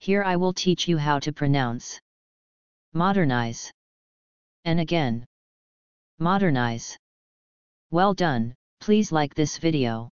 Here I will teach you how to pronounce. Modernize. And again. Modernize. Well done, please like this video.